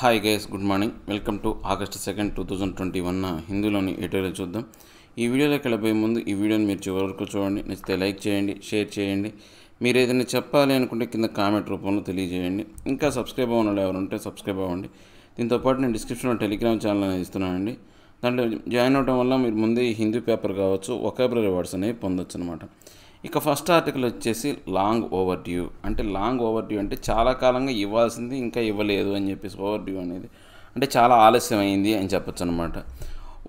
Hi guys good morning welcome to August second two thousand twenty one హిందీలోని editorial చూద్దాం? ఈ వీడియోలోకి వెళ్ళబోయే ముందు ఈ వీడియోని మీరు చివరి వరకు చూడండి. నచ్చితే లైక్ చేయండి షేర్ చేయండి. మీరు ఏదైనా చెప్పాలి అనుకుంటే కింద కామెంట్ రూపంలో తెలియజేయండి. ఇంకా సబ్స్క్రైబ్ అవ్వని వాళ్ళు ఎవరుంటే సబ్స్క్రైబ్ అవ్వండి. దీంతో పాటు నేను డిస్క్రిప్షన్లో టెలిగ్రామ్ ఛానల్ అనేది ఇస్తున్నానండి. దాంట్లో జాయిన్ అవ్వడం వల్ల మీరు ముందే హిందీ పేపర్ కావచ్చు ఒకాబులరీ వర్డ్స్ అనేవి పొందొచ్చు అనమాట ఇక ఫస్ట్ ఆర్టికల్ వచ్చేసి లాంగ్ ఓవర్ డ్యూ అంటే లాంగ్ ఓవర్ డ్యూ అంటే చాలా కాలంగా ఇవ్వాల్సింది ఇంకా ఇవ్వలేదు అని చెప్పేసి ఓవర్ డ్యూ అనేది అంటే చాలా ఆలస్యం అయింది అని చెప్పొచ్చు అనమాట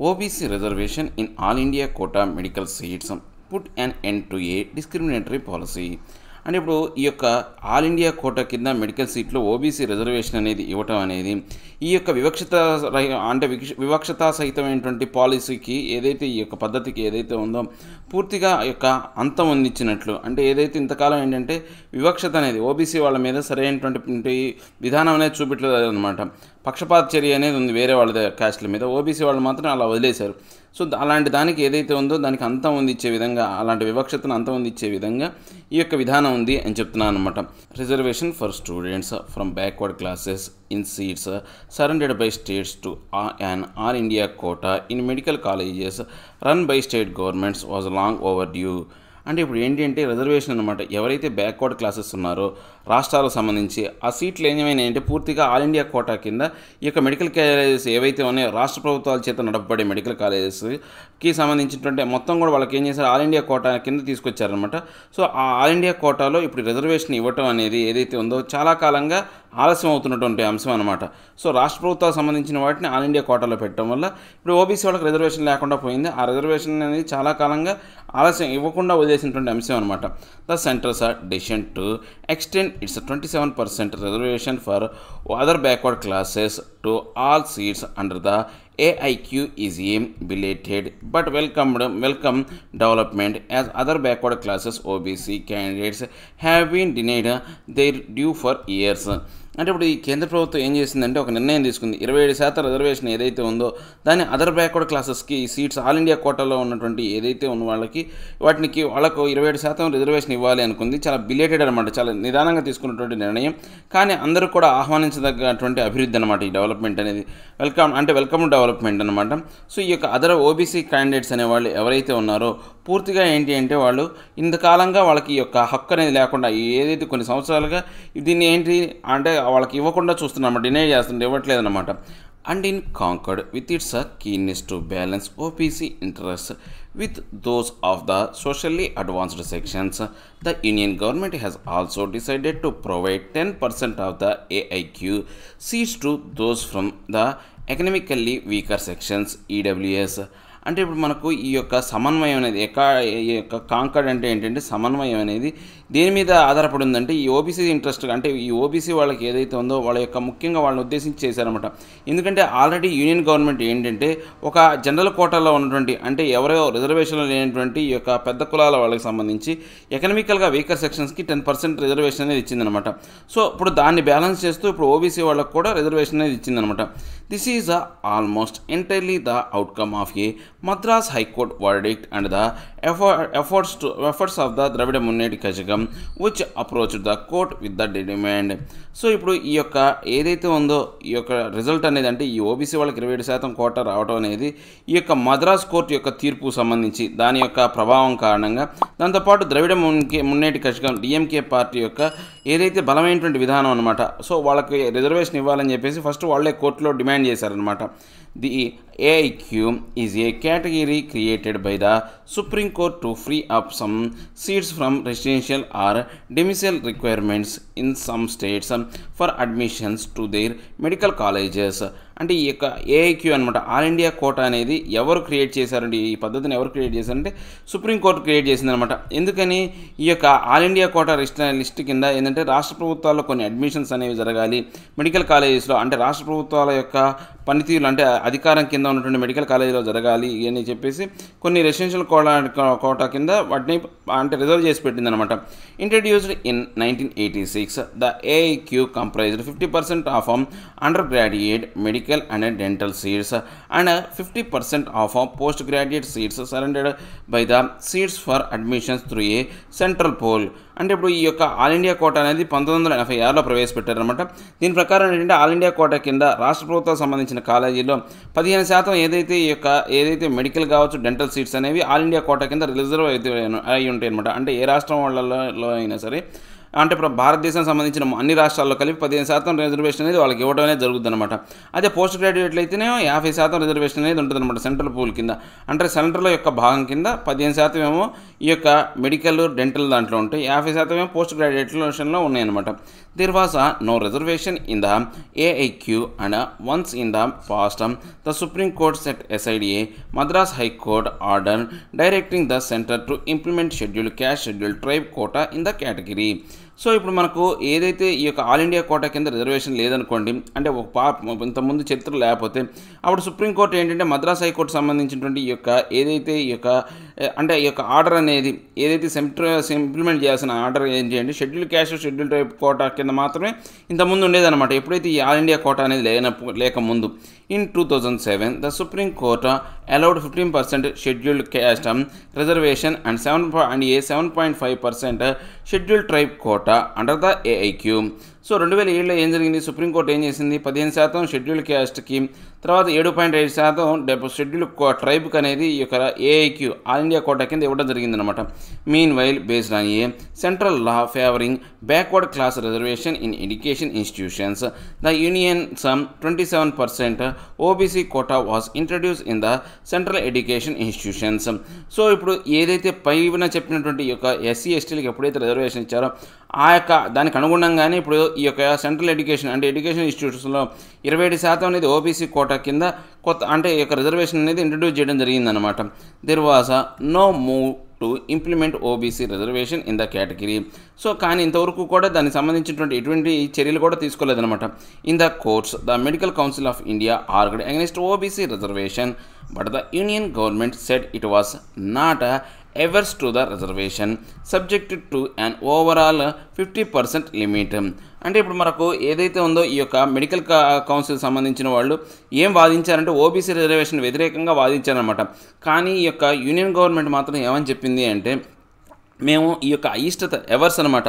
OBC reservation in all India quota medical seats put an end to a discriminatory policy. అంటే ఇప్పుడు ఈ యొక్క ఆల్ ఇండియా కోటా కింద మెడికల్ సీట్లో ఓబీసీ రిజర్వేషన్ అనేది ఇవ్వటం అనేది ఈ యొక్క వివక్షత అంటే వివక్షత వివక్షతా సహితమైనటువంటి పాలసీకి ఏదైతే ఈ యొక్క పద్ధతికి ఏదైతే ఉందో పూర్తిగా యొక్క అంతం అందించినట్లు అంటే ఏదైతే ఇంతకాలం ఏంటంటే వివక్షత అనేది ఓబీసీ వాళ్ళ మీద సరైనటువంటి విధానం అనేది చూపెట్టలేదు అనమాట పక్షపాత చర్య అనేది ఉంది వేరే వాళ్ళ క్యాస్ట్ల మీద. ఓబీసీ వాళ్ళు మాత్రం అలా వదిలేశారు. సో అలాంటి దానికి ఏదైతే ఉందో దానికి అంతం ఇచ్చే విధంగా అలాంటి వివక్షతను అంతం ఇచ్చే విధంగా ఈ యొక్క విధానం ఉంది అని చెప్తున్నాను అనమాట reservation for students from backward classes in seats surrendered by states to and all India quota in medical colleges run by state governments was long overdue అంటే ఇప్పుడు ఏంటి అంటే రిజర్వేషన్ అనమాట ఎవరైతే బ్యాక్వర్డ్ క్లాసెస్ ఉన్నారో రాష్ట్రాలకు సంబంధించి ఆ సీట్లు ఏమైనా అంటే పూర్తిగా ఆల్ ఇండియా కోటా కింద ఈ యొక్క మెడికల్ కాలేజెస్ ఏవైతే ఉన్నాయో రాష్ట్ర ప్రభుత్వాల చేత నడపబడే మెడికల్ కాలేజెస్కి సంబంధించినటువంటి మొత్తం కూడా వాళ్ళకి ఏం చేశారు? ఆల్ ఇండియా కోటా కింద తీసుకొచ్చారనమాట సో ఆ ఆల్ ఇండియా కోటాలో ఇప్పుడు రిజర్వేషన్ ఇవ్వటం అనేది ఏదైతే ఉందో చాలా కాలంగా ఆలస్యం అవుతున్నటువంటి అంశం అనమాట సో రాష్ట్ర ప్రభుత్వాలకు సంబంధించిన వాటిని ఆల్ ఇండియా కోటాలో పెట్టడం వల్ల ఇప్పుడు ఓబీసీ వాళ్ళకి రిజర్వేషన్ లేకుండా పోయింది. ఆ రిజర్వేషన్ అనేది చాలా కాలంగా ఆలస్యం ఇవ్వకుండా వదిలేసినటువంటి అంశం అనమాట the centres are decision to extend its twenty seven percent reservation for other backward classes to all seats under the AIQ is a belated but welcomed welcome development as other backward classes OBC candidates have been denied their due for years. అంటే ఇప్పుడు ఈ కేంద్ర ప్రభుత్వం ఏం చేసిందంటే ఒక నిర్ణయం తీసుకుంది. ఇరవై ఏడు శాతం రిజర్వేషన్ ఏదైతే ఉందో దాన్ని అదర్ బ్యాక్వర్డ్ క్లాసెస్కి సీట్స్ ఆల్ ఇండియా కోటాలో ఉన్నటువంటి ఏదైతే ఉన్న వాళ్ళకి వాటికి వాళ్ళకు ఇరవై ఏడు శాతం రిజర్వేషన్ ఇవ్వాలి అనుకుంది. చాలా బిలేటెడ్ అనమాట చాలా నిదానంగా తీసుకున్నటువంటి నిర్ణయం. కానీ అందరూ కూడా ఆహ్వానించదగ్గటువంటి అభివృద్ధి అనమాట ఈ డెవలప్మెంట్ అనేది. వెల్కమ్ అంటే వెల్కమ్ డెవలప్మెంట్ అనమాట సో ఈ యొక్క అదర్ ఓబీసీ క్యాండిడేట్స్ అనే వాళ్ళు ఎవరైతే ఉన్నారో పూర్తిగా ఏంటి అంటే వాళ్ళు ఇంతకాలంగా వాళ్ళకి ఈ యొక్క హక్కు అనేది లేకుండా ఏదైతే కొన్ని సంవత్సరాలుగా దీన్ని ఏంటి అంటే వాళ్ళకి ఇవ్వకుండా చూస్తున్నామా డినై చేస్తుంటే ఇవ్వట్లేదు అనమాట and in concord with its uh keenness to balance OBC interest with those of the socially advanced sections the union government has also decided to provide ten percent of the AIQ seats to those from the economically weaker sections EWS అంటే ఇప్పుడు మనకు ఈ యొక్క సమన్వయం అనేది ఎక ఈ యొక్క కాంకర్డ్ అంటే ఏంటంటే సమన్వయం అనేది దేని మీద ఆధారపడి ఉందంటే ఈ ఓబీసీ ఇంట్రెస్ట్ అంటే ఈ ఓబీసీ వాళ్ళకి ఏదైతే ఉందో వాళ్ళ యొక్క ముఖ్యంగా వాళ్ళని ఉద్దేశించి చేశారనమాట ఎందుకంటే ఆల్రెడీ యూనియన్ గవర్నమెంట్ ఏంటంటే ఒక జనరల్ కోటాలో ఉన్నటువంటి అంటే ఎవరో రిజర్వేషన్లో లేనటువంటి ఈ యొక్క పెద్ద కులాల వాళ్ళకి సంబంధించి ఎకనామికల్గా వీకర్ సెక్షన్స్కి టెన్ పర్సెంట్ రిజర్వేషన్ అనేది ఇచ్చిందనమాట సో ఇప్పుడు దాన్ని బ్యాలెన్స్ చేస్తూ ఇప్పుడు ఓబీసీ వాళ్ళకి కూడా రిజర్వేషన్ అనేది ఇచ్చిందనమాట this is the almost entirely the outcome of a Madras high court verdict and the efforts to efforts of the Dravida Munnetra Kazhagam which approach the court with the demand so ఇప్పుడు ఈ యొక్క ఏదైతే ఉందో ఈ యొక్క result అనేది అంటే ఈ ఓబీసీ వాళ్ళకి ఇరవై ఏడు శాతం కోట రావడం అనేది ఈ యొక్క మద్రాస్ కోర్టు యొక్క తీర్పు సంబంధించి దాని యొక్క ప్రభావం కారణంగా. దాంతోపాటు ద్రవిడ మున్కే మున్నేటి కష్టం డిఎంకే పార్టీ యొక్క ఏదైతే బలమైనటువంటి విధానం అనమాట సో వాళ్ళకి రిజర్వేషన్ ఇవ్వాలని చెప్పేసి ఫస్ట్ వాళ్ళే కోర్టులో డిమాండ్ చేశారనమాట the AIQ is a category created by the Supreme Court to free up some seats from residential or domicile requirements in some states um, for admissions to their medical colleges. అంటే ఈ యొక్క AIQ అనమాట all India కోట అనేది ఎవరు create చేశారండి? ఈ పద్ధతిని ఎవరు క్రియేట్ చేశారంటే సుప్రీంకోర్టు క్రియేట్ చేసిందనమాట ఎందుకని? ఈ యొక్క all India quota list list కింద ఏంటంటే రాష్ట్ర ప్రభుత్వాల్లో కొన్ని అడ్మిషన్స్ అనేవి జరగాలి. మెడికల్ కాలేజెస్లో అంటే రాష్ట్ర ప్రభుత్వాల యొక్క పనితీరులు అంటే అధికారం కింద ఉన్నటువంటి మెడికల్ కాలేజీలో జరగాలి అని చెప్పేసి కొన్ని రెసిడెన్షియల్ కోటా కోటా కింద వాటిని అంటే రిజర్వ్ చేసి పెట్టిందనమాట introduced in nineteen eighty six the AIQ comprised fifty percent of undergraduate medical medical and dental seats and fifty percent of postgraduate seats surrendered by the seats for admissions through a central pool అంటే ఇప్పుడు ఈ యొక్క all India కోట అనేది పంతొమ్మిది వందల ఎనభై ఆరులో ప్రవేశపెట్టారనమాట దీని ప్రకారం ఏంటంటే ఆల్ ఇండియా కోట కింద రాష్ట్ర ప్రభుత్వం సంబంధించిన కాలేజీలో పదిహేను శాతం ఏదైతే ఈ యొక్క ఏదైతే మెడికల్ కావచ్చు డెంటల్ సీట్స్ అనేవి ఆల్ ఇండియా కోట కింద రిజర్వ్ అయితే అయి ఉంటాయి అనమాట అంటే ఏ రాష్ట్రం వాళ్ళలో అయినా సరే అంటే ఇప్పుడు భారతదేశం సంబంధించిన అన్ని రాష్ట్రాల్లో కలిపి పదిహేను శాతం రిజర్వేషన్ అనేది వాళ్ళకి ఇవ్వడం అనేది జరుగుతుంది అనమాట అదే పోస్ట్ గ్రాడ్యుయేట్లు అయితేనే యాభై శాతం రిజర్వేషన్ అనేది ఉంటుందన్నమాట సెంట్రల్ పూల్ కింద. అంటే సెంట్రల్ యొక్క భాగం కింద పదిహేను శాతం ఏమో ఈ యొక్క మెడికల్ డెంటల్ దాంట్లో ఉంటాయి. యాభై శాతం ఏమో పోస్ట్ గ్రాడ్యుయేషన్లో ఉన్నాయన్నమాట. There was no reservation in the AIQ and once in the past the supreme court set aside a Madras high court order directing the centre to implement schedule caste schedule tribe quota in the category so ఇప్పుడు మనకు ఏదైతే ఈ యొక్క all India quota కింద reservation లేదనుకోండి అంటే ఒక పా ఇంతకుముందు చరిత్ర లేకపోతే అప్పుడు సుప్రీంకోర్టు ఏంటంటే మద్రాస్ హైకోర్టు సంబంధించినటువంటి ఈ యొక్క ఏదైతే ఈ యొక్క అంటే ఈ యొక్క ఆర్డర్ అనేది ఏదైతే సెంట్ర ఇంప్లిమెంట్ చేయాల్సిన ఆర్డర్ ఏంటి అంటే schedule caste schedule tribe quota కింద మాత్రమే ఇంతకుముందు ఉండేదన్నమాట. ఎప్పుడైతే ఈ ఆల్ ఇండియా కోటా అనేది లేనప్పుడు లేకముందు in two thousand seven the supreme court allowed fifteen percent scheduled caste reservation and seven and a seven point five percent schedule tribe quota under the AIQ so రెండు వేల ఏడులో ఏం జరిగింది? Supreme court ఏం చేసింది? పదిహేను శాతం షెడ్యూల్ క్యాస్ట్కి తర్వాత ఏడు పాయింట్ ఐదు శాతం డెబ్బై షెడ్యూల్ ట్రైబ్కి అనేది ఈ యొక్క ఏఐక్యూ ఆల్ ఇండియా కోటా కింద ఇవ్వడం జరిగిందనమాట meanwhile based on a central law favouring backward class reservation in education institutions the union some twenty seven percent OBC quota was introduce in the central education institutions so ఇప్పుడు ఏదైతే పైన చెప్పినటువంటి ఈ యొక్క SC ఎస్టీలకు ఎప్పుడైతే రిజర్వేషన్ ఇచ్చారో ఆ యొక్క దానికి అనుగుణంగానే ఇప్పుడు ఈ యొక్క సెంట్రల్ ఎడ్యుకేషన్ అంటే ఎడ్యుకేషన్ ఇన్స్టిట్యూషన్స్లో ఇరవై ఏడు శాతం అనేది ఓబీసీ కోటా కింద కొత్త అంటే ఈ యొక్క రిజర్వేషన్ అనేది ఇంట్రడ్యూస్ చేయడం జరిగిందనమాట there was no move to implement OBC reservation in the category so కానీ ఇంతవరకు కూడా దానికి సంబంధించినటువంటి ఎటువంటి చర్యలు కూడా తీసుకోలేదనమాట in the courts the medical council of India argued against OBC reservation but the union government said it was not averse to the reservation subject to an overall fifty percent limit అంటే ఇప్పుడు మనకు ఏదైతే ఉందో ఈ యొక్క medical council సంబంధించిన వాళ్ళు ఏం వాదించారంటే ఓబీసీ రిజర్వేషన్ వ్యతిరేకంగా వాదించారనమాట కానీ ఈ యొక్క యూనియన్ గవర్నమెంట్ మాత్రం ఏమని చెప్పింది అంటే మేము ఈ యొక్క అయిష్టత ఎవర్స్ అనమాట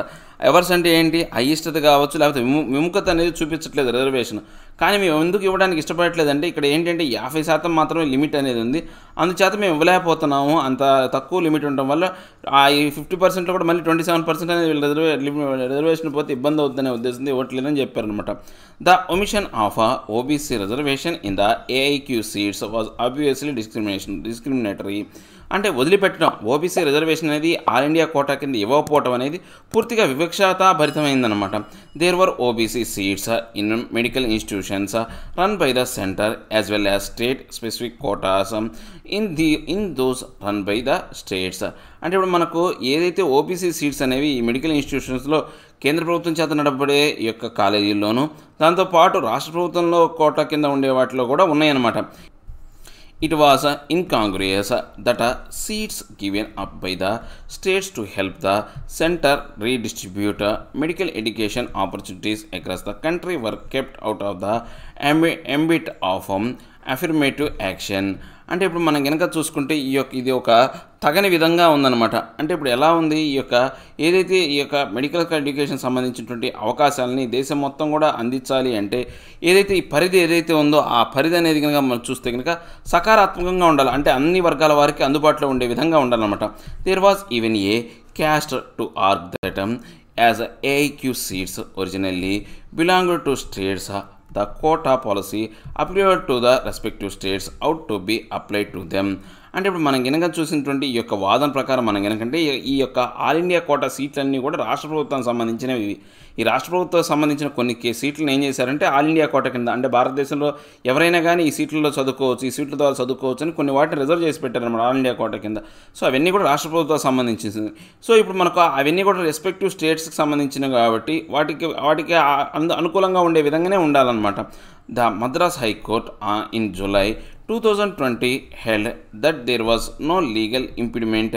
ఎవర్స్ అంటే ఏంటి? అయిష్టత కావచ్చు లేకపోతే విము విముఖత అనేది చూపించట్లేదు రిజర్వేషన్ కానీ మేము ఎందుకు ఇవ్వడానికి ఇష్టపడట్లేదు అంటే ఇక్కడ ఏంటంటే యాభై శాతం మాత్రమే లిమిట్ అనేది ఉంది. అందుచేత మేము ఇవ్వలేకపోతున్నాము అంత తక్కువ లిమిట్ ఉండడం వల్ల ఆ ఈ ఫిఫ్టీ పర్సెంట్లో కూడా మళ్ళీ ట్వంటీ సెవెన్ పర్సెంట్ అనేది రిజర్వే రిజర్వేషన్ పోతే ఇబ్బంది అవుతుందనే ఉద్దేశంతో ఇవ్వట్లేదని చెప్పారనమాట the omission of OBC reservation in the AIQ seats was obviously discrimination discriminatory అంటే వదిలిపెట్టడం. ఓబీసీ రిజర్వేషన్ అనేది ఆల్ ఇండియా కోటా కింద ఇవ్వకపోవటం అనేది పూర్తిగా వివక్షాతాభరితమైందనమాట there were OBC seats in medical institutions run by the centre as well as state specific quotas in the in those run by the states అంటే ఇప్పుడు మనకు ఏదైతే ఓబీసీ సీట్స్ అనేవి ఈ మెడికల్ ఇన్స్టిట్యూషన్స్లో కేంద్ర ప్రభుత్వం చేత నడపబడే ఈ యొక్క కాలేజీల్లోనూ దాంతోపాటు రాష్ట్ర ప్రభుత్వంలో కోట కింద ఉండే వాటిలో కూడా ఉన్నాయన్నమాట. It was incongruous that seats given up by the states to help the center redistribute medical education opportunities across the country were kept out of the ambit of um, affirmative action అంటే ఇప్పుడు మనం కనుక చూసుకుంటే ఈ యొక్క ఇది ఒక తగని విధంగా ఉందన్నమాట. అంటే ఇప్పుడు ఎలా ఉంది? ఈ యొక్క ఏదైతే ఈ యొక్క మెడికల్ ఎడ్యుకేషన్ సంబంధించినటువంటి అవకాశాలని దేశం మొత్తం కూడా అందించాలి అంటే ఏదైతే ఈ పరిధి ఏదైతే ఉందో ఆ పరిధి అనేది కనుక మనం చూస్తే కనుక సకారాత్మకంగా ఉండాలి. అంటే అన్ని వర్గాల వారికి అందుబాటులో ఉండే విధంగా ఉండాలన్నమాట. There was even a case to argue that um as AIQ seats originally belong to states the quota policy applicable to the respective states out to be applied to them. అంటే ఇప్పుడు మనం కనుక చూసినటువంటి ఈ యొక్క వాదన ప్రకారం మనం కనుకంటే ఈ యొక్క ఆల్ ఇండియా కోటా సీట్లన్నీ కూడా రాష్ట్ర ప్రభుత్వానికి సంబంధించినవి. ఈ రాష్ట్ర ప్రభుత్వం సంబంధించిన కొన్ని సీట్లను ఏం చేశారంటే ఆల్ ఇండియా కోట కింద అంటే భారతదేశంలో ఎవరైనా కానీ ఈ సీట్లలో చదువుకోవచ్చు ఈ సీట్ల ద్వారా చదువుకోవచ్చు అని కొన్ని వాటిని రిజర్వ్ చేసి పెట్టారన్నమాట ఆల్ ఇండియా కోట కింద. సో అవన్నీ కూడా రాష్ట్ర ప్రభుత్వానికి సంబంధించింది సో ఇప్పుడు మనకు అవన్నీ కూడా రెస్పెక్టివ్ స్టేట్స్కి సంబంధించినవి కాబట్టి వాటికి వాటికి అనుకూలంగా ఉండే విధంగానే ఉండాలన్నమాట. The Madras high court in July 2020 held that there was no legal impediment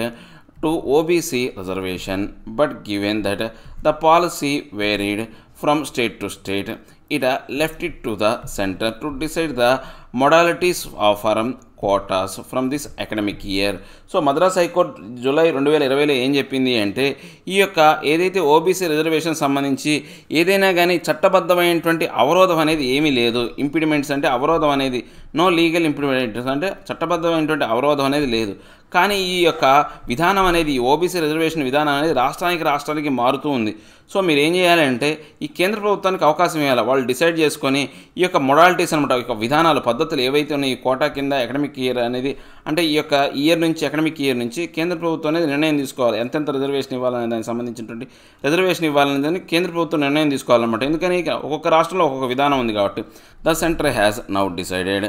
to OBC reservation but given that the policy varied from state to state, it left it to the center to decide the modalities of um, quotas from this academic year so Madras high court July రెండు వేల ఇరవైలో ఏం చెప్పింది అంటే ఈ యొక్క ఏదైతే OBC reservation సంబంధించి ఏదైనా కానీ చట్టబద్ధమైనటువంటి అవరోధం అనేది ఏమీ లేదు ఇంపిడిమెంట్స్ అంటే అవరోధం అనేది నో లీగల్ ఇంపిడిమెంట్స్ అంటే చట్టబద్ధమైనటువంటి అవరోధం అనేది లేదు కానీ ఈ యొక్క విధానం అనేది ఓబీసీ రిజర్వేషన్ విధానం అనేది రాష్ట్రానికి రాష్ట్రానికి మారుతూ ఉంది. సో మీరు ఏం చేయాలంటే ఈ కేంద్ర ప్రభుత్వానికి అవకాశం ఇవ్వాలి. వాళ్ళు డిసైడ్ చేసుకొని ఈ యొక్క మొడాలిటీస్ అనమాట ఈ యొక్క విధానాలు పద్ధతులు ఏవైతే ఉన్నాయో ఈ కోటా కింద అకాడమిక్ ఇయర్ అనేది అంటే ఈ యొక్క ఇయర్ నుంచి అకాడమిక్ ఇయర్ నుంచి కేంద్ర ప్రభుత్వం అనేది నిర్ణయం తీసుకోవాలి. ఎంతెంత రిజర్వేషన్ ఇవ్వాలనే దానికి సంబంధించినటువంటి రిజర్వేషన్ ఇవ్వాలనే దాన్ని కేంద్ర ప్రభుత్వం నిర్ణయం తీసుకోవాలన్నమాట. ఎందుకని ఒక్కొక్క రాష్ట్రంలో ఒక్కొక్క విధానం ఉంది కాబట్టి the centre has now decided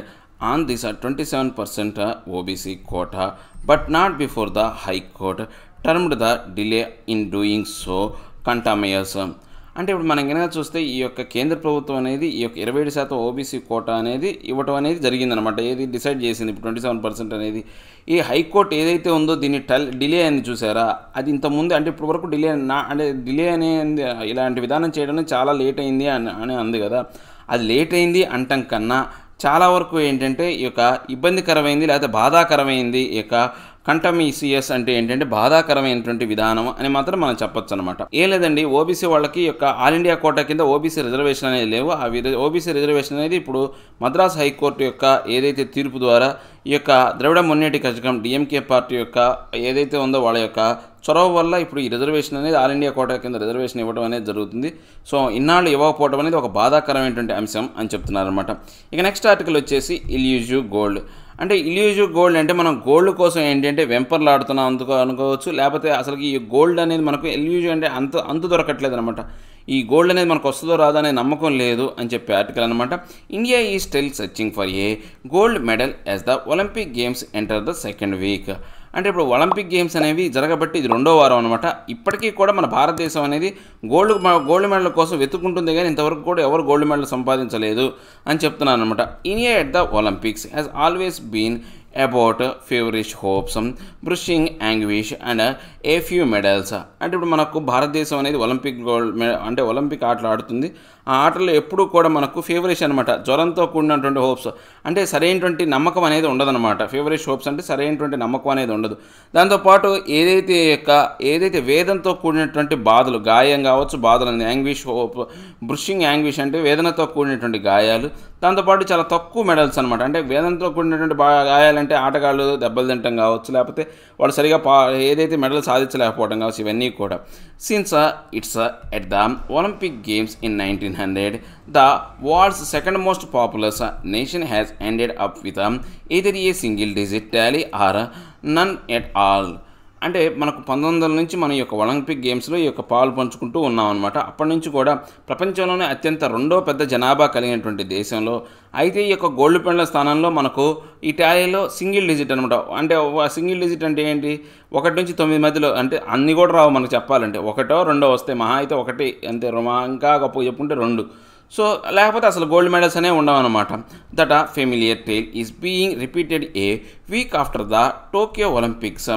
on this twenty seven percent OBC quota but not before the High Court termed the delay in doing so contumacious. అంటే ఇప్పుడు మనం కనుక చూస్తే ఈ యొక్క కేంద్ర ప్రభుత్వం అనేది ఈ యొక్క ఇరవై ఏడు శాతం ఓబీసీ కోట అనేది ఇవ్వటం అనేది జరిగిందనమాట ఏది డిసైడ్ చేసింది ఇప్పుడు ట్వంటీ సెవెన్ పర్సెంట్ అనేది. ఈ హైకోర్టు ఏదైతే ఉందో దీన్ని టల్ డిలే అని చూసారా? అది ఇంతకుముందు అంటే ఇప్పుడు వరకు డిలే నా అంటే డిలే అనే ఇలాంటి విధానం చేయడం చాలా లేట్ అయింది అని అని అంది కదా. అది లేట్ అయింది అంటాం కన్నా చాలా వరకు ఏంటంటే ఈ యొక్క ఇబ్బందికరమైంది లేకపోతే బాధాకరమైంది ఈ యొక్క కంటమీసియస్ అంటే ఏంటంటే బాధాకరమైనటువంటి విధానం అని మాత్రం మనం చెప్పొచ్చు అనమాట ఏ లేదండి ఓబీసీ వాళ్ళకి యొక్క ఆల్ ఇండియా కోటా కింద ఓబీసీ రిజర్వేషన్ అనేది లేవు. ఆ ఓబీసీ రిజర్వేషన్ అనేది ఇప్పుడు మద్రాస్ హైకోర్టు యొక్క ఏదైతే తీర్పు ద్వారా ఈ యొక్క ద్రవిడ మున్నేటి కజకం డిఎంకే పార్టీ యొక్క ఏదైతే ఉందో వాళ్ళ యొక్క చొరవ వల్ల ఇప్పుడు ఈ రిజర్వేషన్ అనేది ఆల్ ఇండియా కోటా కింద రిజర్వేషన్ ఇవ్వడం అనేది జరుగుతుంది. సో ఇన్నాళ్ళు ఇవ్వకపోవడం అనేది ఒక బాధాకరమైనటువంటి అంశం అని చెప్తున్నారనమాట. ఇక నెక్స్ట్ ఆర్టికల్ వచ్చేసి ఇల్యూజు గోల్డ్. అంటే ఇల్యూజివ్ గోల్డ్ అంటే మనం గోల్డ్ కోసం ఏంటంటే వెంపర్లాడుతున్నాం అందుకో అనుకోవచ్చు. లేకపోతే అసలు ఈ గోల్డ్ అనేది మనకు ఎల్యూజు అంటే అంత అంతు దొరకట్లేదు అనమాట ఈ గోల్డ్ అనేది మనకు వస్తుందో రాదో అనే నమ్మకం లేదు అని చెప్పే ఆర్టికల్ అనమాట India is still searching for a gold medal as the Olympic games enter the second week. అంటే ఇప్పుడు ఒలింపిక్ గేమ్స్ అనేవి జరగబట్టి ఇది రెండో వారం అనమాట ఇప్పటికీ కూడా మన భారతదేశం అనేది గోల్డ్ గోల్డ్ మెడల్ కోసం వెతుక్కుంటుంది కానీ ఇంతవరకు కూడా ఎవరు గోల్డ్ మెడల్ సంపాదించలేదు అని చెప్తున్నాను అనమాట India at the Olympics has always been about feverish hopes brushing anguish and a few medals అంటే ఇప్పుడు మనకు భారతదేశం అనేది ఒలింపిక్ గోల్డ్ అంటే ఒలింపిక్ ఆటలు ఆడుతుంది. ఆ ఆటల్లో ఎప్పుడూ కూడా మనకు ఫేవరిష్ అనమాట జ్వరంతో కూడినటువంటి హోప్స్ అంటే సరైనటువంటి నమ్మకం అనేది ఉండదన్నమాట. ఫేవరిష్ హోప్స్ అంటే సరైనటువంటి నమ్మకం అనేది ఉండదు. దాంతోపాటు ఏదైతే యొక్క ఏదైతే వేదంతో కూడినటువంటి బాధలు గాయం కావచ్చు బాధలు అనేది యాంగ్విష్ హోప్ బ్రుషింగ్ యాంగ్విష్ అంటే వేదనతో కూడినటువంటి గాయాలు. దాంతోపాటు చాలా తక్కువ మెడల్స్ అనమాట అంటే వేదంతో కూడినటువంటి బా గాయాలంటే ఆటగాళ్ళు దెబ్బలు తింటాం కావచ్చు లేకపోతే వాళ్ళు సరిగా పా ఏదైతే మెడల్ సాధించలేకపోవడం కావచ్చు ఇవన్నీ కూడా. Since it's at the Olympic games in nineteen the world's second most populous nation has ended up with um, either a single digit tally or none at all. అంటే మనకు పంతొమ్మిది వందల నుంచి మన ఈ యొక్క ఒలింపిక్ గేమ్స్లో ఈ యొక్క పాలు పంచుకుంటూ ఉన్నాం అనమాట అప్పటి నుంచి కూడా ప్రపంచంలోనే అత్యంత రెండో పెద్ద జనాభా కలిగినటువంటి దేశంలో అయితే ఈ యొక్క గోల్డ్ పెండ్ల స్థానంలో మనకు ఈ టాలీలో సింగిల్ డిజిట్ అనమాట అంటే సింగిల్ డిజిట్ అంటే ఏంటి? ఒకటి నుంచి తొమ్మిది మధ్యలో అంటే అన్ని కూడా రావు మనకు చెప్పాలంటే. ఒకటో రెండో వస్తే మహా అయితే ఒకటి అంతే ఇంకా గొప్ప చెప్పుకుంటే రెండు. సో లేకపోతే అసలు గోల్డ్ మెడల్స్ అనే ఉండవన్నమాట. That a familiar tale is being repeated a week after the Tokyo Olympics.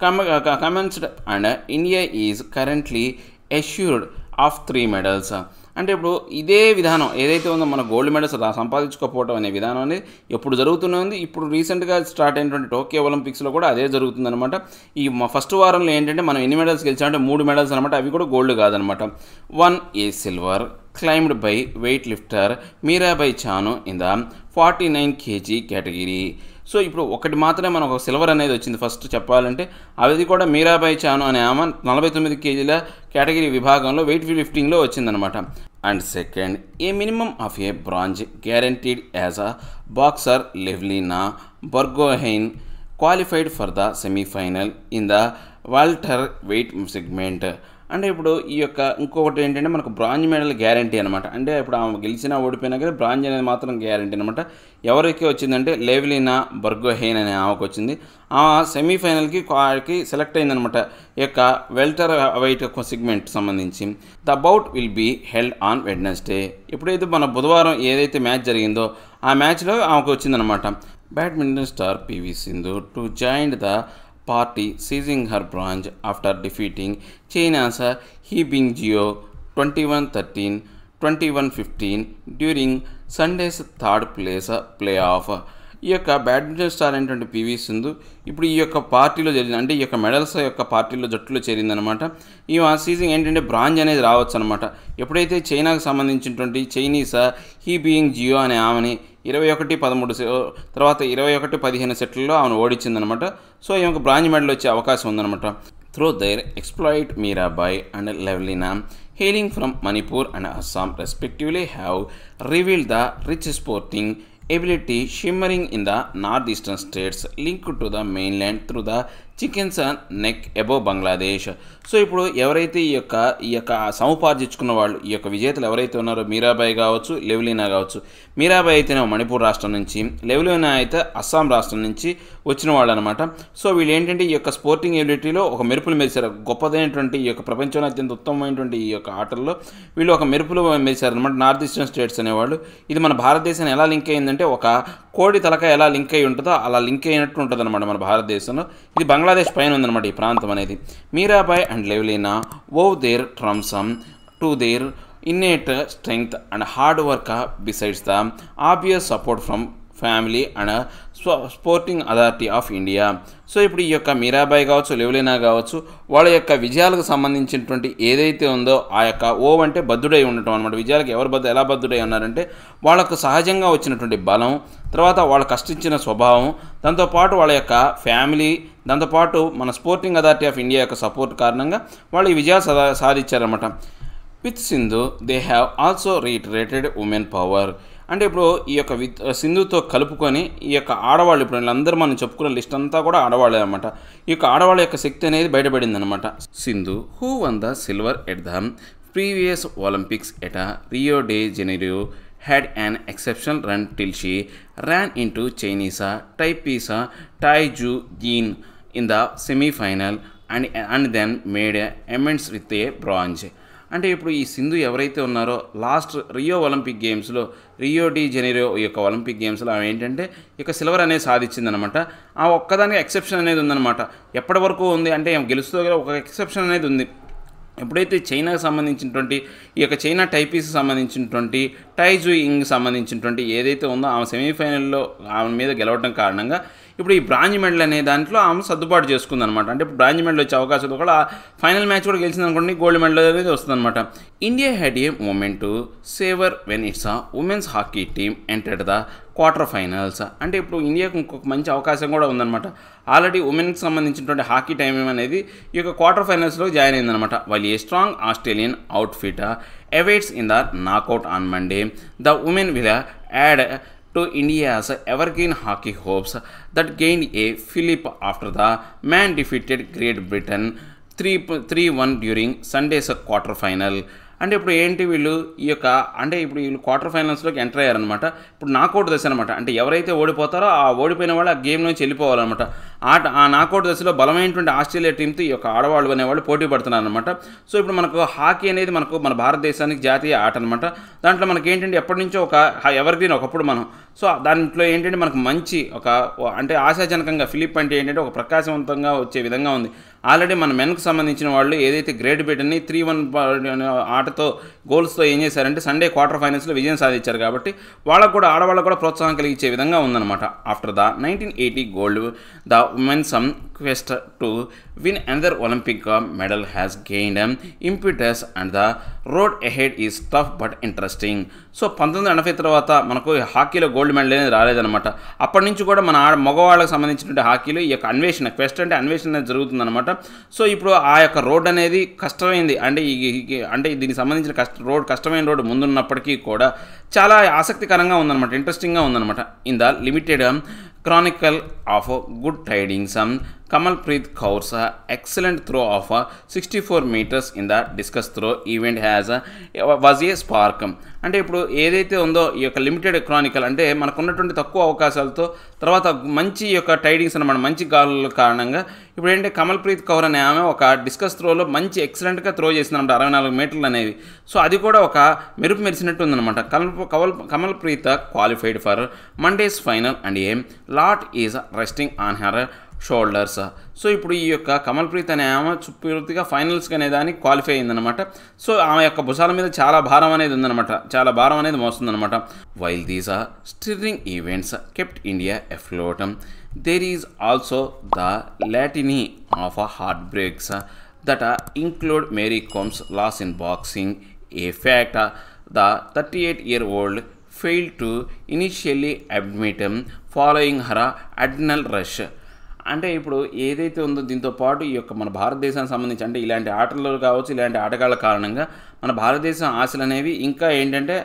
Commenced and India is currently assured of three medals అంటే ఇప్పుడు ఇదే విధానం ఏదైతే ఉందో మన గోల్డ్ మెడల్స్ సంపాదించుకోకపోవడం అనే విధానం అనేది ఎప్పుడు జరుగుతూనే ఉంది. ఇప్పుడు రీసెంట్గా స్టార్ట్ అయినటువంటి టోక్యో ఒలింపిక్స్లో కూడా అదే జరుగుతుందనమాట ఈ ఫస్ట్ వారంలో ఏంటంటే మనం ఎన్ని మెడల్స్ గెలిచామంటే మూడు మెడల్స్ అనమాట అవి కూడా గోల్డ్ కాదనమాట one a silver claimed by weight lifter Mirabai Chanu in the forty nine kg category so ఇప్పుడు ఒకటి మాత్రమే మనకు ఒక సిల్వర్ అనేది వచ్చింది ఫస్ట్ చెప్పాలంటే అది కూడా మీరాబాయి చాను అనే ఆమె నలభై తొమ్మిది కేజీల కేటగిరీ విభాగంలో వెయిట్ లిఫ్టింగ్లో వచ్చిందనమాట and second a minimum of a bronze guaranteed as a boxer Lovlina Borgohain qualified for the semifinal in the welter weight segment అంటే ఇప్పుడు ఈ యొక్క ఇంకొకటి ఏంటంటే మనకు బ్రాంజ్ మెడల్ గ్యారంటీ అనమాట అంటే ఇప్పుడు ఆమె గెలిచినా ఓడిపోయినా కానీ బ్రాంజ్ అనేది మాత్రం గ్యారంటీ అనమాట ఎవరికి వచ్చిందంటే లేవ్లినా బర్గోహెయిన్ అనే ఆమెకు వచ్చింది. ఆమె సెమీఫైనల్కి కి సెలెక్ట్ అయిందనమాట ఈ యొక్క వెల్టర్ వైట్ సెగ్మెంట్ సంబంధించి. The bout will be held on Wednesday. ఎప్పుడైతే మన బుధవారం ఏదైతే మ్యాచ్ జరిగిందో ఆ మ్యాచ్లో ఆమెకు వచ్చిందనమాట badminton star PV Sindhu to join the party seizing her branch after defeating China's He Geo 2113-2115 during Sunday's third place playoff. ఈ యొక్క బ్యాడ్మింటన్ స్టార్ అయినటువంటి పివి సింధు ఇప్పుడు ఈ యొక్క పార్టీలో జరిగింది. అంటే ఈ యొక్క మెడల్స్ యొక్క పార్టీలో జట్టులో చేరిందనమాట ఈ సీజన్ ఏంటంటే బ్రాంజ్ అనేది రావచ్చు అనమాట ఎప్పుడైతే చైనాకు సంబంధించినటువంటి చైనీస్ హీ బీయింగ్ జియో అనే ఆమెని ఇరవై ఒకటి పదమూడు సె- తర్వాత ఇరవై ఒకటి పదిహేను సెట్లలో ఆమెను ఓడించిందనమాట సో ఈమెకు బ్రాంజ్ మెడల్ వచ్చే అవకాశం ఉందనమాట through their exploit Mirabai and Lovlina hailing from Manipur and Assam respectively have reveal the rich sporting ability shimmering in the northeastern states linked to the mainland through the chicken's neck above Bangladesh. So ఇప్పుడు ఎవరైతే ఈ యొక్క ఈ యొక్క సముపార్జించుకున్న వాళ్ళు ఈ యొక్క విజేతలు ఎవరైతే ఉన్నారో మీరాబాయి కావచ్చు లెవ్లీనా కావచ్చు మీరాబాయి అయితేనే మణిపూర్ రాష్ట్రం నుంచి లెవ్లీనా అయితే అస్సాం రాష్ట్రం నుంచి వచ్చిన వాళ్ళు అనమాట సో వీళ్ళు ఏంటంటే ఈ యొక్క స్పోర్టింగ్ ఎబిలిటీలో ఒక మెరుపులు మెరిశారు. గొప్పదైనటువంటి ఈ యొక్క ప్రపంచంలో అత్యంత ఉత్తమమైనటువంటి ఈ యొక్క ఆటల్లో వీళ్ళు ఒక మెరుపులు మెరిశారు అనమాట నార్త్ ఈస్టర్న్ స్టేట్స్ అనేవాళ్ళు. ఇది మన భారతదేశాన్ని ఎలా లింక్ అయిందంటే ఒక కోడి తలక ఎలా లింక్ అయి ఉంటుందో అలా లింక్ అయినట్టు ఉంటుంది అనమాట మన భారతదేశంలో. ఇది బంగ్లాదేశ్ పైన ఉందన్నమాట ఈ ప్రాంతం అనేది. Mirabai and Lovlina owe their triumphs to their innate strength and hard work besides the obvious support from family and sporting authority of India. So ఇప్పుడు ఈ యొక్క మీరాబాయ్ కావచ్చు లెవలినా కావచ్చు వాళ్ళ యొక్క విజయాలకు సంబంధించినటువంటి ఏదైతే ఉందో ఆ యొక్క ఓ అంటే బద్దుడై ఉండటం అనమాట విజయాలకు ఎవరు బద్దు ఎలా బద్దుడై ఉన్నారంటే వాళ్ళకు సహజంగా వచ్చినటువంటి బలం తర్వాత వాళ్ళు కష్టించిన స్వభావం దాంతోపాటు వాళ్ళ యొక్క ఫ్యామిలీ దాంతోపాటు మన స్పోర్టింగ్ అథారిటీ ఆఫ్ ఇండియా యొక్క సపోర్ట్ కారణంగా వాళ్ళు ఈ విజయాలు సా సాధించారన్నమాట. With Sindhu they have also reiterated women power అంటే ఇప్పుడు ఈ యొక్క విత్ సింధుతో కలుపుకొని ఈ యొక్క ఆడవాళ్ళు ఇప్పుడు వీళ్ళందరూ మనం చెప్పుకున్న లిస్ట్ అంతా కూడా ఆడవాళ్ళే అనమాట ఈ యొక్క ఆడవాళ్ళ యొక్క శక్తి అనేది బయటపడింది అనమాట Sindhu who won the silver at the previous Olympics at Rio de Janeiro had an exceptional run till she ran ran into Chinese Taipei's Tai Tzu gene in the semi-final and, and then made amends with a bronze. అంటే ఇప్పుడు ఈ సింధు ఎవరైతే ఉన్నారో last Rio Olympic గేమ్స్లో Rio de Janeiro ఈ యొక్క Olympic గేమ్స్లో ఆమె ఏంటంటే ఇక సిల్వర్ అనేది సాధించిందనమాట ఆ ఒక్కదానికి ఎక్సెప్షన్ అనేది ఉందన్నమాట. ఎప్పటి వరకు ఉంది అంటే గెలుస్తూ ఒక ఎక్సెప్షన్ అనేది ఉంది. ఎప్పుడైతే చైనాకు సంబంధించినటువంటి ఈ యొక్క చైనా టైపీస్కి సంబంధించినటువంటి టైజు ఇంగ్ సంబంధించినటువంటి ఏదైతే ఉందో ఆమె సెమీఫైనల్లో ఆమె మీద గెలవడం కారణంగా ఇప్పుడు ఈ బ్రాంజ్ మెడల్ అనే దాంట్లో ఆమె సర్దుబాటు చేసుకుందనమాట అంటే ఇప్పుడు బ్రాంజ్ మెడల్ వచ్చే అవకాశం కూడా ఫైనల్ మ్యాచ్ కూడా గెలిచింది అనుకోండి గోల్డ్ మెడల్ అనేది వస్తుందన్నమాట. India had a moment saver when it's a women's hockey team entered the quarter finals. అంటే ఇప్పుడు ఇండియాకు ఇంకొక మంచి అవకాశం కూడా ఉందన్నమాట. ఆల్రెడీ ఉమెన్కి సంబంధించినటువంటి హాకీ టైమింగ్ అనేది ఈ యొక్క క్వార్టర్ ఫైనల్స్లో జాయిన్ అయిందనమాట వాళ్ళు a strong Australian outfit awaits in the knockout on Monday the women will add to India's ever gain hockey hopes that gain a fillip after the man defeated Great Britain three three one during Sunday's quarter final అంటే ఇప్పుడు ఏంటి వీళ్ళు ఈ యొక్క అంటే ఇప్పుడు వీళ్ళు quarter ఫైనల్స్లోకి enter అయ్యారనమాట ఇప్పుడు నాకౌట్ దశ అనమాట అంటే ఎవరైతే ఓడిపోతారో ఆ ఓడిపోయిన వాళ్ళు ఆ గేమ్ నుంచి వెళ్ళిపోవాలన్నమాట. ఆట ఆ నాకౌట్ దశలో బలమైనటువంటి ఆస్ట్రేలియా టీంతో ఈ యొక్క ఆడవాళ్ళు అనేవాళ్ళు పోటీ పడుతున్నారనమాట సో ఇప్పుడు మనకు హాకీ అనేది మనకు మన భారతదేశానికి జాతీయ ఆట అనమాట దాంట్లో మనకి ఏంటంటే ఎప్పటి నుంచో ఒక ఎవర్గ్రీన్ ఒకప్పుడు మనం. సో దాంట్లో ఏంటంటే మనకు మంచి ఒక అంటే ఆశాజనకంగా ఫిలిప్ అంటే ఏంటంటే ఒక ప్రకాశవంతంగా వచ్చే విధంగా ఉంది. ఆల్రెడీ మన మెన్కు సంబంధించిన వాళ్ళు ఏదైతే గ్రేట్ బ్రిటన్ని త్రీ వన్ ఆటతో గోల్స్తో ఏం చేశారంటే సండే క్వార్టర్ ఫైనల్స్లో విజయం సాధించారు కాబట్టి వాళ్ళకు కూడా ఆడవాళ్ళకు కూడా ప్రోత్సాహం కలిగించే విధంగా ఉందన్నమాట. After the nineteen eighty gold the women's quest to win another Olympic medal has gained impetus and the road ahead is tough but interesting so పంతొమ్మిది ఎనభై తర్వాత మనకు హాకీలో గోల్డ్ మెడల్ అనేది రాలేదన్నమాట. అప్పటి నుంచి కూడా మన ఆడ మగవాళ్ళకి సంబంధించినటువంటి హాకీలో ఈ యొక్క అన్వేషణ క్వెస్ట్ అంటే అన్వేషణ జరుగుతుందన్నమాట. సో ఇప్పుడు ఆ యొక్క రోడ్ అనేది కష్టమైంది. అంటే ఈ అంటే దీనికి సంబంధించిన కష్ట రోడ్ కష్టమైన రోడ్ ముందున్నప్పటికీ కూడా చాలా ఆసక్తికరంగా ఉందన్నమాట ఇంట్రెస్టింగ్గా ఉందన్నమాట. In the limited chronicle of good tidings Kamal Preet Kaur's excellent throw of sixty four metres in the discus throw event has was a spark అంటే ఇప్పుడు ఏదైతే ఉందో ఈ యొక్క లిమిటెడ్ క్రానికల్ అంటే మనకున్నటువంటి తక్కువ అవకాశాలతో తర్వాత మంచి యొక్క టైడింగ్స్ అనమాట మంచి గాలుల కారణంగా ఇప్పుడు ఏంటంటే కమల్ ప్రీత్ కౌర్ అనే ఆమె ఒక డిస్కస్ త్రోలో మంచి ఎక్సలెంట్గా త్రో చేసిందనమాట అరవై నాలుగు మీటర్లు అనేవి సో అది కూడా ఒక మెరుపు మెరిసినట్టు ఉందన్నమాట. Kamal కవల్ Kamal Preet qualified for Monday's final and a lot is resting on her shoulders. So ఇప్పుడు ఈ యొక్క కమల్ప్రీత్ అనే ఆమె పూర్తిగా ఫైనల్స్కి అనే దానికి క్వాలిఫై అయిందనమాట సో ఆమె యొక్క భుజాల మీద చాలా భారం అనేది ఉందన్నమాట. చాలా భారం అనేది మోస్తుందన్నమాట. While these are stirring events kept India afloat there is also the litany of a heart breaks that include Mary Kom's loss in boxing a fact the thirty eight year old failed to initially admit him following her adrenal rush. అంటే ఇప్పుడు ఏదైతే ఉందో దీంతో పాటు ఈ యొక్క మన భారతదేశానికి సంబంధించి అంటే ఇలాంటి ఆటలు కావచ్చు ఇలాంటి ఆటగాళ్ళ కారణంగా మన భారతదేశం ఆశలు అనేవి ఇంకా ఏంటంటే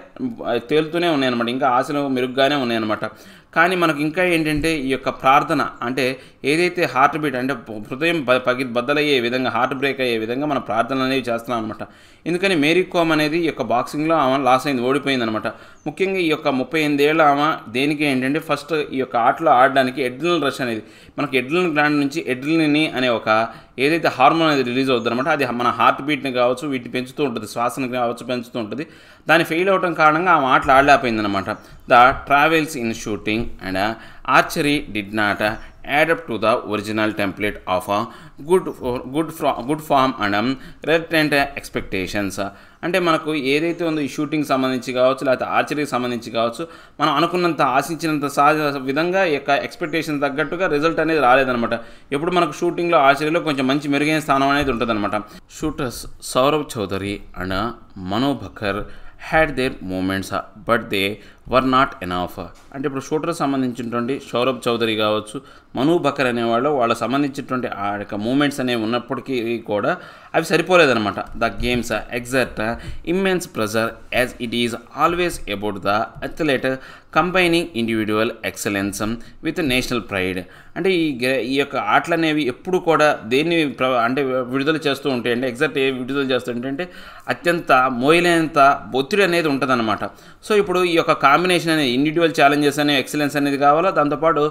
తేలుతూనే ఉన్నాయన్నమాట. ఇంకా ఆశలు మెరుగ్గానే ఉన్నాయన్నమాట. కానీ మనకు ఇంకా ఏంటంటే ఈ యొక్క ప్రార్థన అంటే ఏదైతే హార్ట్ బీట్ అంటే హృదయం పగి బద్దలయ్యే విధంగా హార్ట్ బ్రేక్ అయ్యే విధంగా మన ప్రార్థనలు అనేవి చేస్తున్నాం అనమాట ఎందుకని మేరీ కోమ్ అనేది ఈ యొక్క బాక్సింగ్లో ఆమె లాస్ అయింది ఓడిపోయింది అనమాట ముఖ్యంగా ఈ యొక్క ముప్పై ఎనిమిదేళ్ళ ఆమె దేనికి ఏంటంటే ఫస్ట్ ఈ యొక్క ఆటలో ఆడడానికి ఎడ్లన్ రష్ అనేది మనకి ఎడ్లన్ గ్లాండ్ నుంచి ఎడ్లని అనే ఒక ఏదైతే హార్మోన్ అనేది రిలీజ్ అవుతుంది అనమాట అది మన హార్ట్ బీట్ని కావచ్చు వీటిని పెంచుతూ ఉంటుంది శ్వాసను కావచ్చు పెంచుతూ ఉంటుంది. దాని ఫెయిల్ అవడం కారణంగా ఆ మాటలు ఆడలేకపోయిందనమాట the travails in shooting and archery did not add up to the original template of a good good ఫ్రా good form and retained expectations అంటే మనకు ఏదైతే ఉందో ఈ షూటింగ్ సంబంధించి కావచ్చు లేకపోతే ఆర్చరీకి సంబంధించి కావచ్చు మనం అనుకున్నంత ఆశించినంత సహజ విధంగా యొక్క ఎక్స్పెక్టేషన్ తగ్గట్టుగా రిజల్ట్ అనేది రాలేదనమాట ఎప్పుడు మనకు షూటింగ్లో ఆర్చరీలో కొంచెం మంచి మెరుగైన స్థానం అనేది ఉంటుందన్నమాట. Shooters Saurabh Chaudhary and Manu Bhaker had their moments but they were not enough అంటే ఇప్పుడు షూటర్ సంబంధించినటువంటి సౌరభ్ చౌదరి కావచ్చు మను బకర్ అనేవాళ్ళు వాళ్ళ సంబంధించినటువంటి ఆ యొక్క మూమెంట్స్ అనేవి ఉన్నప్పటికీ కూడా అవి సరిపోలేదనమాట the games exact immense pressure as it is always about the athlete combining individual excellence with national pride. అంటే ఈ ఈ యొక్క ఆటలు అనేవి ఎప్పుడు కూడా దేన్ని ప్ర అంటే విడుదల చేస్తూ ఉంటాయి. అంటే ఎగ్జాక్ట్ ఏ విడుదల చేస్తుంటే అత్యంత మోయలేనంత ఒత్తిడి అనేది ఉంటుందన్నమాట. సో ఇప్పుడు ఈ యొక్క కాంబినేషన్ అనేది ఇండివిజువల్ ఛాలెంజెస్ అనే ఎక్సలెన్స్ అనేది కావాలో? దాంతోపాటు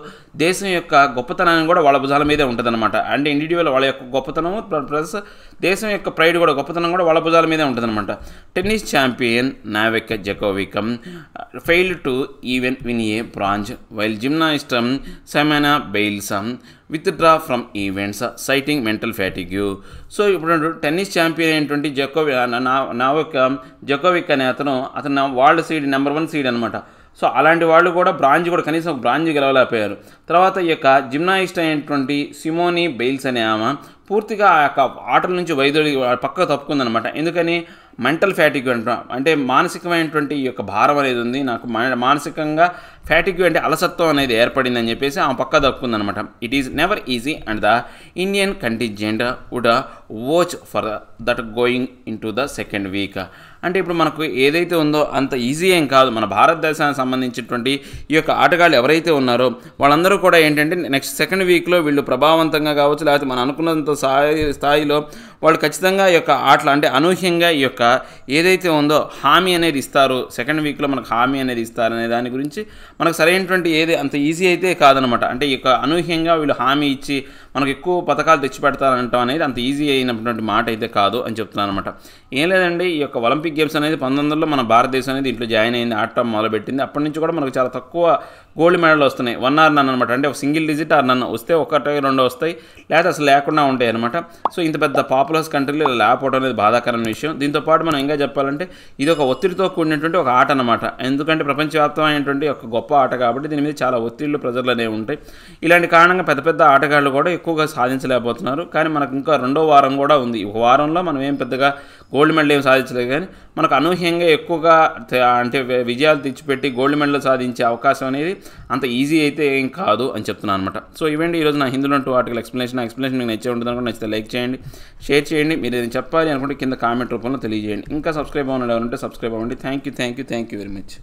దేశం యొక్క గొప్పతనాన్ని కూడా వాళ్ళ భుజాల మీదే ఉంటుందన్నమాట. అంటే ఇండివిజువల్ వాళ్ళ యొక్క గొప్పతనం ప్లస్ దేశం యొక్క ప్రైడ్ కూడా గొప్పతనం కూడా వాళ్ళ భుజాల మీదే ఉంటుందన్నమాట. Tennis champion Novak జకోవికం fail to even win a bronze while gymnast Simone Biles withdraw from events citing mental fatigue so ఇప్పుడు టెన్నిస్ ఛాంపియన్ అయినటువంటి జకోవి యొక్క జకోవిక్ అనే అతను అతను world seed number one seed అనమాట సో అలాంటి వాళ్ళు కూడా బ్రాంజ్ కూడా కనీసం ఒక బ్రాంజ్ గెలవలేకపోయారు. తర్వాత ఈ యొక్క జిమ్నాయిస్ట్ అయినటువంటి సిమోని బెయిల్స్ అనే ఆమె పూర్తిగా ఆ యొక్క ఆటల నుంచి వైదొలి పక్కకు తప్పుకుందనమాట ఎందుకని? మెంటల్ ఫ్యాటిక్ అంటాం అంటే మానసికమైనటువంటి ఈ యొక్క భారం అనేది ఉంది. నాకు మా- మానసికంగా ఫ్యాటిక్ అంటే అలసత్వం అనేది ఏర్పడిందని చెప్పేసి ఆమె పక్క దక్కుందనమాట it is never easy and the Indian contingent would watch for that going in to the second week అంటే ఇప్పుడు మనకు ఏదైతే ఉందో అంత ఈజీ ఏం కాదు. మన భారతదేశానికి సంబంధించినటువంటి ఈ యొక్క ఆటగాళ్ళు ఎవరైతే ఉన్నారో వాళ్ళందరూ కూడా ఏంటంటే నెక్స్ట్ సెకండ్ వీక్లో వీళ్ళు ప్రభావవంతంగా కావచ్చు లేకపోతే మనం అనుకున్నంత స్థాయి స్థాయిలో వాళ్ళు ఖచ్చితంగా ఈ యొక్క ఆటలు అంటే అనూహ్యంగా ఈ యొక్క ఏదైతే ఉందో హామీ అనేది ఇస్తారు. సెకండ్ వీక్లో మనకు హామీ అనేది ఇస్తారు అనే దాని గురించి మనకు సరైనటువంటి ఏది అంత ఈజీ అయితే కాదనమాట. అంటే ఈ యొక్క అనూహ్యంగా వీళ్ళు హామీ ఇచ్చి మనకు ఎక్కువ పథకాలు తెచ్చిపెడతారంటాం అనేది అంత ఈజీ అయినటువంటి మాట అయితే కాదు అని చెప్తున్నాను అనమాట ఏం లేదండి ఈ యొక్క ఒలింపిక్ గేమ్స్ అనేది పంతొమ్మిదిలో మన భారతదేశం అనేది ఇంట్లో జాయిన్ అయింది ఆడటం మొదలుపెట్టింది. అప్పటి నుంచి కూడా మనకు చాలా తక్కువ గోల్డ్ మెడల్ వస్తున్నాయి. వన్ ఆర్ నన్ అనమాట అంటే ఒక సింగిల్ డిజిట్ ఆర్ నన్ను వస్తే ఒకటి రెండు వస్తాయి. లేదా అసలు లేకుండా ఉంటాయి అనమాట సో ఇంత పెద్ద పాపులర్స్ కంట్రీలో ఇలా లేకపోవడం అనేది బాధాకరమైన విషయం. దీంతో పాటు మనం ఇంకా చెప్పాలంటే ఇది ఒక ఒత్తిడితో కూడినటువంటి ఒక ఆట అనమాట ఎందుకంటే ప్రపంచవ్యాప్తమైనటువంటి ఒక గొప్ప ఆట కాబట్టి దీని మీద చాలా ఒత్తిళ్ళు ప్రజలు అనేవి ఉంటాయి. ఇలాంటి కారణంగా పెద్ద పెద్ద ఆటగాళ్ళు కూడా ఎక్కువగా సాధించలేకపోతున్నారు. కానీ మనకు ఇంకా రెండో వారం కూడా ఉంది. ఒక వారంలో మనం ఏం పెద్దగా గోల్డ్ మెడల్ ఏం సాధించలేదు. కానీ మనకు అనూహ్యంగా ఎక్కువగా అంటే విజయాలు తెచ్చిపెట్టి గోల్డ్ మెడల్ సాధించే అవకాశం అనేది అంత ఈజీ అయితే ఏం కాదు అని చెప్తున్నాను అనమాట. సో ఇవండి ఈరోజు నా హిందులో టూ ఆర్టికల్ ఎక్స్ప్లెనేషన్ ఎక్స్ప్లెనేషన్ మీకు నచ్చే ఉంటుంది అనుకుంటే నచ్చితే లైక్ చేయండి షేర్ చేయండి. మీరు ఏదైనా చెప్పాలి అనుకుంటే కింద కామెంట్ రూపంలో తెలియజేయండి. ఇంకా సబ్స్క్రైబ్ అవ్వడం ఎవరంటే సబ్స్క్రైబ్ అవ్వండి. Thank you thank you thank you very much